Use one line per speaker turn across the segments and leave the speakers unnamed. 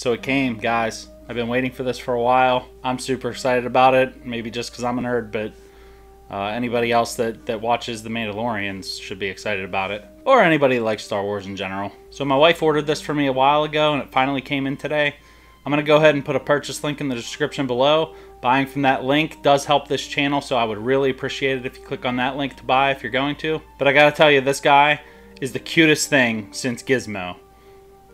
So it came, guys. I've been waiting for this for a while. I'm super excited about it. Maybe just because I'm a nerd, but uh, anybody else that, that watches The Mandalorians should be excited about it. Or anybody that likes Star Wars in general. So my wife ordered this for me a while ago, and it finally came in today. I'm going to go ahead and put a purchase link in the description below. Buying from that link does help this channel, so I would really appreciate it if you click on that link to buy if you're going to. But I gotta tell you, this guy is the cutest thing since Gizmo.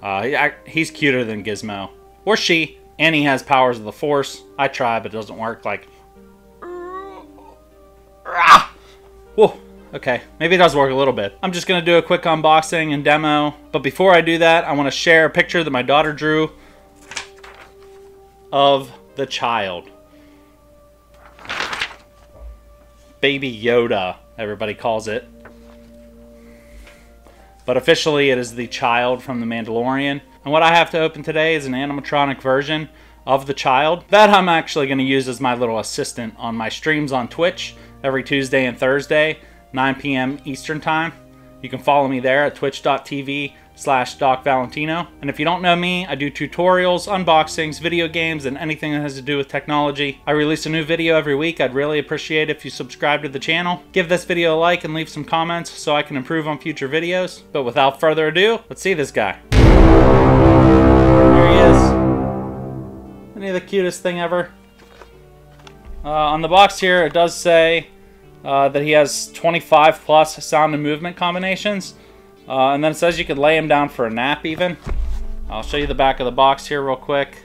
Uh, he's cuter than Gizmo. Or she. And he has powers of the Force. I try, but it doesn't work. Like... Whoa. Okay, maybe it does work a little bit. I'm just to do a quick unboxing and demo. But before I do that, I want to share a picture that my daughter drew of the child. Baby Yoda, everybody calls it. But officially, it is the child from The Mandalorian. And what I have to open today is an animatronic version of the child. That I'm actually going to use as my little assistant on my streams on Twitch every Tuesday and Thursday, 9 p.m. Eastern Time. You can follow me there at twitch.tv slash Doc Valentino. And if you don't know me, I do tutorials, unboxings, video games, and anything that has to do with technology. I release a new video every week. I'd really appreciate if you subscribe to the channel. Give this video a like and leave some comments so I can improve on future videos. But without further ado, let's see this guy. There he is. Isn't he the cutest thing ever? Uh, on the box here, it does say uh, that he has 25 plus sound and movement combinations. Uh, and then it says you could lay him down for a nap even. I'll show you the back of the box here real quick.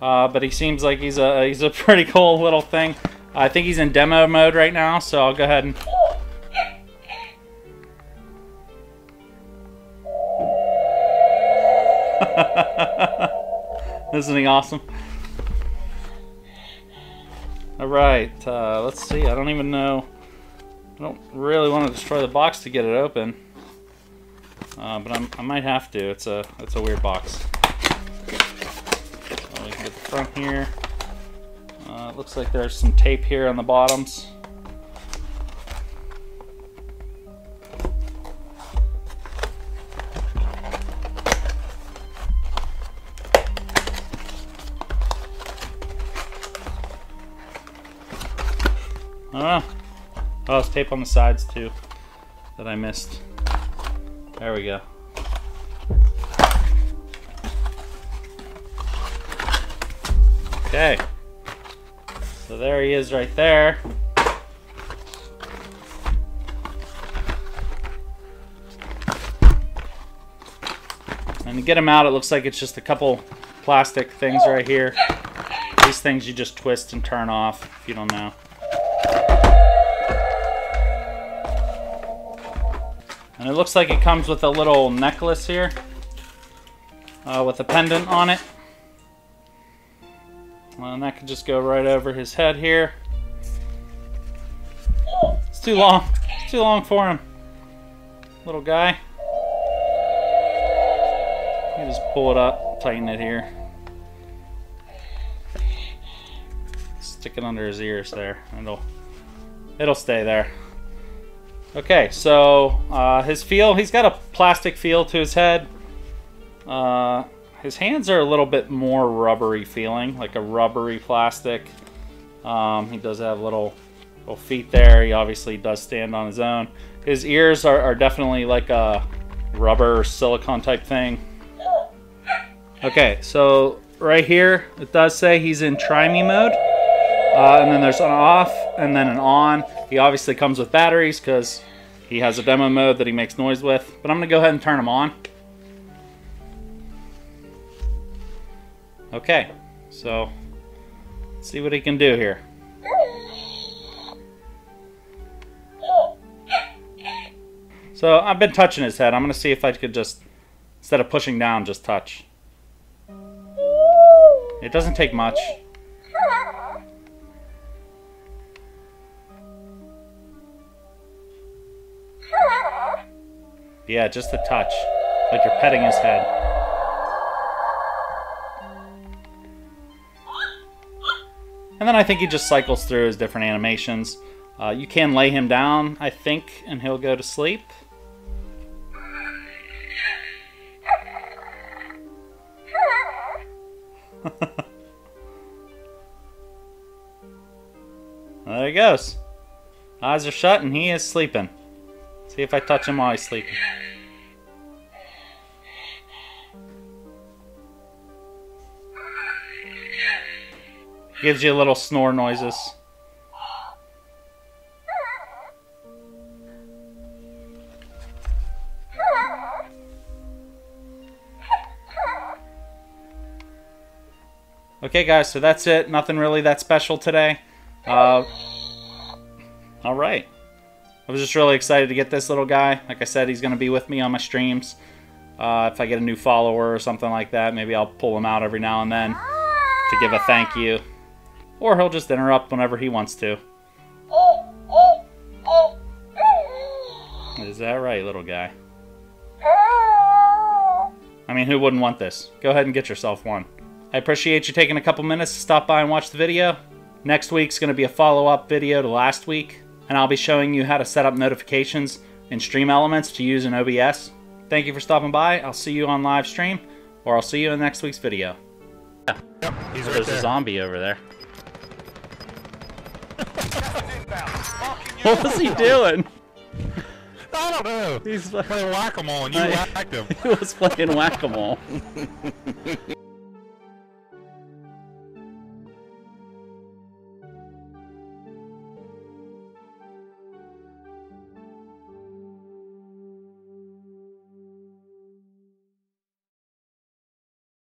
Uh, but he seems like he's a he's a pretty cool little thing. I think he's in demo mode right now, so I'll go ahead and... Isn't he awesome? Alright, uh, let's see. I don't even know... I don't really want to destroy the box to get it open, uh, but I'm, i might have to. It's a it's a weird box. So we can get the front here. Uh, it looks like there's some tape here on the bottoms. I. Oh, there's tape on the sides too that I missed. There we go. Okay. So there he is right there. And to get him out, it looks like it's just a couple plastic things right here. These things you just twist and turn off if you don't know. And it looks like it comes with a little necklace here uh, with a pendant on it. And that could just go right over his head here. It's too long. It's too long for him. Little guy. You just pull it up, tighten it here. Stick it under his ears there. It'll it'll stay there. Okay, so uh, his feel, he's got a plastic feel to his head. Uh, his hands are a little bit more rubbery feeling, like a rubbery plastic. Um, he does have little, little feet there. He obviously does stand on his own. His ears are, are definitely like a rubber silicone type thing. Okay, so right here, it does say he's in try me mode. Uh, and then there's an off and then an on. He obviously comes with batteries because he has a demo mode that he makes noise with. But I'm going to go ahead and turn him on. Okay, so let's see what he can do here. So I've been touching his head. I'm going to see if I could just, instead of pushing down, just touch. It doesn't take much. Yeah, just a touch. Like you're petting his head. And then I think he just cycles through his different animations. Uh, you can lay him down, I think, and he'll go to sleep. there he goes. Eyes are shut and he is sleeping. See if I touch him while he's sleeping. Gives you a little snore noises. Okay, guys, so that's it. Nothing really that special today. Uh, all right. I was just really excited to get this little guy. Like I said, he's going to be with me on my streams. Uh, if I get a new follower or something like that, maybe I'll pull him out every now and then to give a thank you. Or he'll just interrupt whenever he wants to. Is that right, little guy? I mean, who wouldn't want this? Go ahead and get yourself one. I appreciate you taking a couple minutes to stop by and watch the video. Next week's going to be a follow-up video to last week, and I'll be showing you how to set up notifications and Stream Elements to use in OBS. Thank you for stopping by. I'll see you on live stream, or I'll see you in next week's video.
Yep, he's right
There's
there.
a zombie over there. What was he doing?
I don't know.
He's
playing whack-a-mole and you
I-
whacked him.
he was playing whack-a-mole.